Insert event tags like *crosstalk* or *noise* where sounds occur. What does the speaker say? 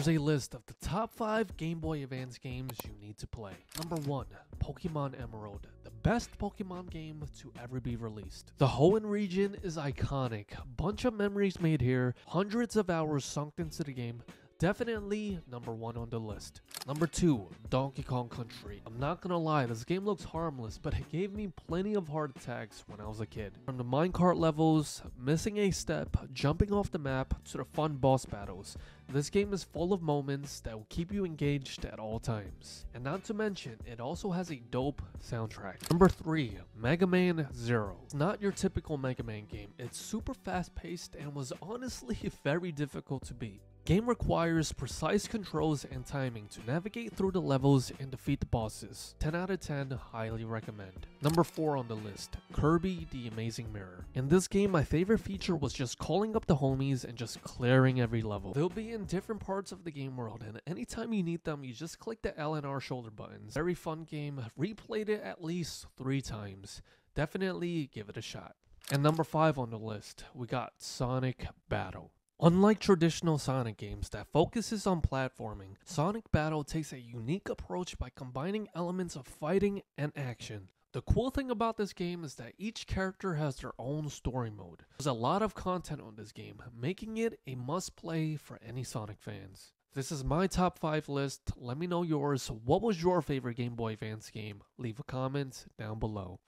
Here's a list of the top 5 Game Boy Advance games you need to play. Number 1, Pokemon Emerald, the best Pokemon game to ever be released. The Hoenn region is iconic, bunch of memories made here, hundreds of hours sunk into the game, Definitely number one on the list. Number two, Donkey Kong Country. I'm not gonna lie, this game looks harmless, but it gave me plenty of heart attacks when I was a kid. From the minecart levels, missing a step, jumping off the map, to the fun boss battles. This game is full of moments that will keep you engaged at all times. And not to mention, it also has a dope soundtrack. Number 3, Mega Man Zero. It's not your typical Mega Man game. It's super fast paced and was honestly *laughs* very difficult to beat. Game requires precise controls and timing to navigate through the levels and defeat the bosses. 10 out of 10, highly recommend. Number 4 on the list, Kirby the Amazing Mirror. In this game, my favorite feature was just calling up the homies and just clearing every level. They'll be in different parts of the game world and anytime you need them, you just click the L and R shoulder buttons. Very fun game, replayed it at least 3 times. Definitely give it a shot. And number 5 on the list, we got Sonic Battle. Unlike traditional Sonic games that focuses on platforming, Sonic Battle takes a unique approach by combining elements of fighting and action. The cool thing about this game is that each character has their own story mode. There's a lot of content on this game, making it a must play for any Sonic fans. This is my top 5 list. Let me know yours. What was your favorite Game Boy Advance game? Leave a comment down below.